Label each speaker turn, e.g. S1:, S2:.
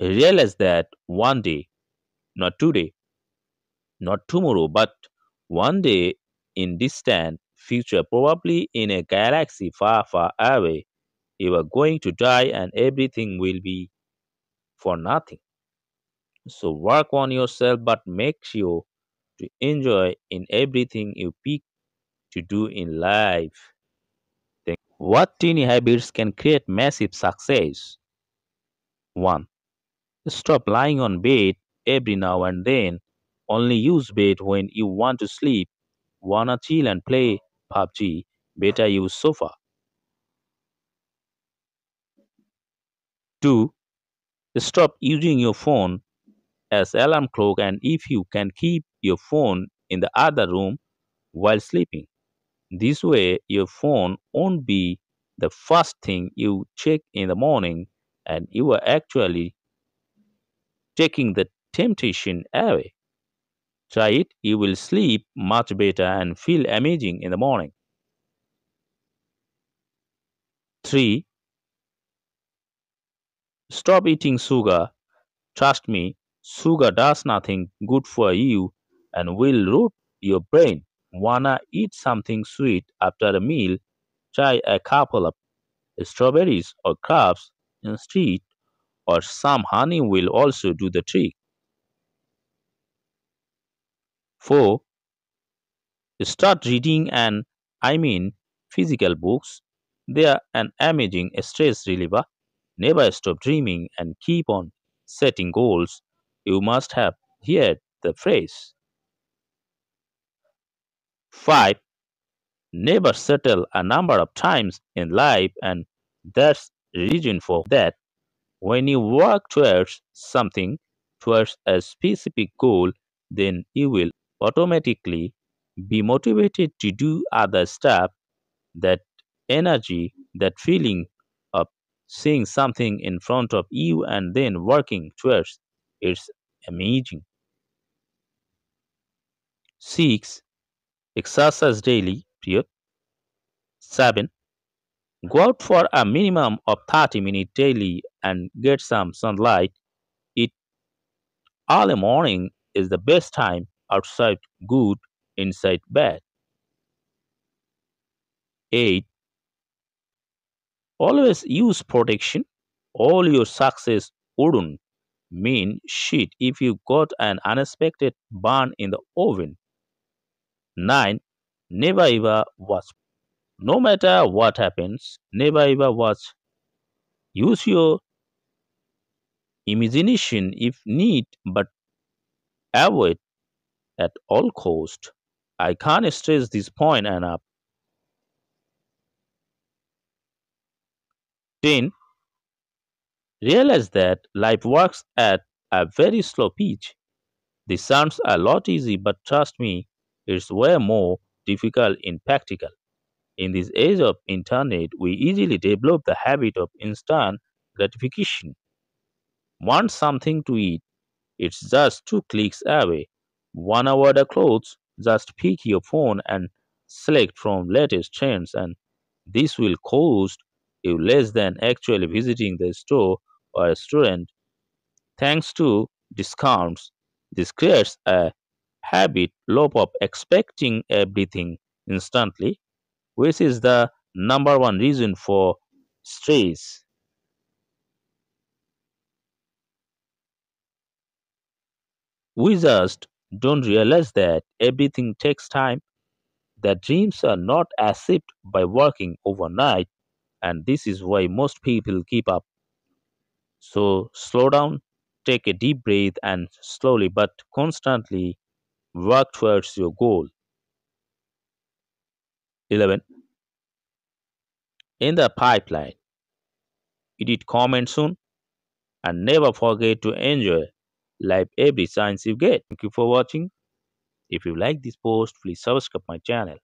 S1: Realize that one day, not today, not tomorrow, but one day in distant future, probably in a galaxy far, far away, you are going to die and everything will be for nothing. So work on yourself, but make sure to enjoy in everything you pick to do in life. Think what tiny habits can create massive success? 1. Stop lying on bed every now and then. Only use bed when you want to sleep. Wanna chill and play PUBG? Better use sofa. 2. Stop using your phone as alarm clock and if you can keep your phone in the other room while sleeping. This way your phone won't be the first thing you check in the morning and you are actually taking the temptation away. Try it, you will sleep much better and feel amazing in the morning. 3. Stop eating sugar. Trust me, sugar does nothing good for you and will rot your brain. Wanna eat something sweet after a meal? Try a couple of strawberries or grapes instead, or some honey will also do the trick. 4. Start reading and I mean physical books. They are an amazing stress reliever. Never stop dreaming and keep on setting goals. You must have heard the phrase. 5. Never settle a number of times in life, and that's reason for that. When you work towards something, towards a specific goal, then you will automatically be motivated to do other stuff. That energy, that feeling of seeing something in front of you and then working towards it's amazing. 6. Exercise daily. Period. 7. Go out for a minimum of 30 minutes daily and get some sunlight. It early morning is the best time outside good inside bad. 8. Always use protection. All your success wouldn't mean shit if you got an unexpected burn in the oven. 9. Never ever watch. No matter what happens, never ever watch. Use your imagination if need, but avoid at all cost. I can't stress this point enough. 10. Realize that life works at a very slow pitch. This sounds a lot easy, but trust me, it's way more difficult in practical. In this age of internet, we easily develop the habit of instant gratification. Want something to eat? It's just two clicks away. Wanna order clothes? Just pick your phone and select from latest trends and this will cost you less than actually visiting the store or a restaurant. Thanks to discounts, this creates a habit loop of expecting everything instantly, which is the number one reason for stress. We just don't realize that everything takes time, that dreams are not achieved by working overnight, and this is why most people give up. So slow down, take a deep breath, and slowly but constantly work towards your goal. 11. In the pipeline, edit comment soon and never forget to enjoy life every chance you get. Thank you for watching. If you like this post, please subscribe my channel.